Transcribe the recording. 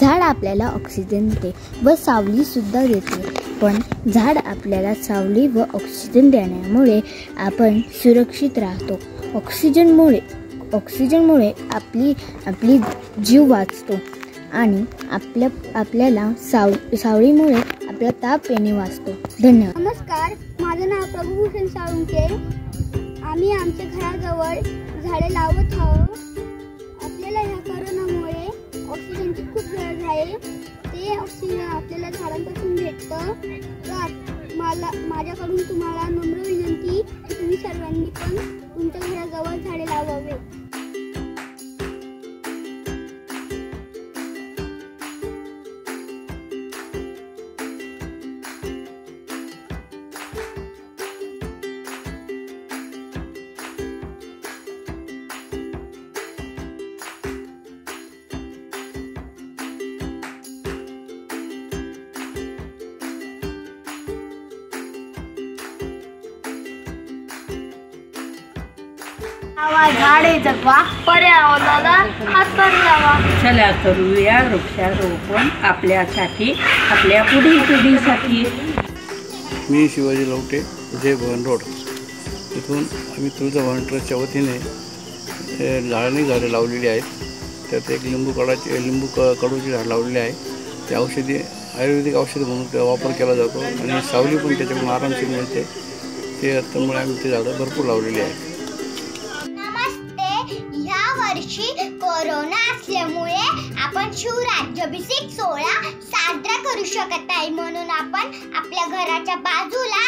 झाड आपल्याला ऑक्सिजन देते व सावलीसुद्धा देते. पण झाड आपल्याला सावली व ऑक्सिजन देण्यामुळे आपण सुरक्षित राहतो. ऑक्सिजनमुळे ऑक्सिजनमुळे आपली आपली जीव वाचतो आणि आपल्या आपल्याला साव सावलीमुळे आपला ताप येणे वाचतो. धन्यवाद. नमस्कार माझं नाव प्रभूभूषण साळुंके आम्ही आमच्या घराजवळ झाडे लावत आहोत. ते ऑक्सिजन आपल्याला झाडांपासून भेटतं. तर मला माझ्याकडून तुम्हाला नम्र विनंती की तुम्ही सर्वांनी पण तुमच्या घराजवळ झाडे लावावे झाडे जगवा. पर्यावरणाला हातभार लावा. चला करूया वृक्षारोपण आपल्यासाठी आपल्या पुढील पिढीसाठी. मी शिवाजी लवटे जय भवन रोड. इथून आम्ही तुळजाभवन ट्रस्टच्या वतीने झाडांनी झाडे लावलेली आहेत. त्यात एक लिंबू कडाची लिंबू क कडूची झाड लावलेली आहे. ते औषधी आयुर्वेदिक औषध म्हणून त्याचा वापर केला जातो आणि सावली पण त्याच्याकडून आरामशीर मिळते. ते त्यामुळे आम्ही ते झाडं भरपूर लावलेली या वर्षी कोरोना असल्यामुळे आपण शिवराज्याभिषेक सोहळा साजरा करू शकत नाही. म्हणून आपण आपल्या घराच्या बाजूला